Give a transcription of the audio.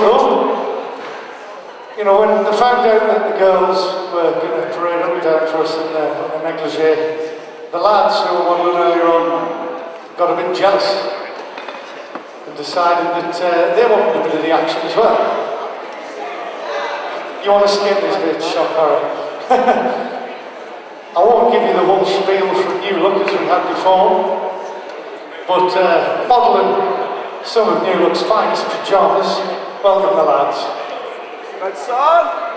Well, when they found out that the girls were going to parade up and down for us in the, in the negligee, the lads who were wandering earlier on got a bit jealous and decided that uh, they wanted a bit of the action as well. You want to skip this bit, shock horror. I won't give you the whole spiel from New Look as we had before, but uh, modelling some of New Look's finest pyjamas. Welcome the lads. Good.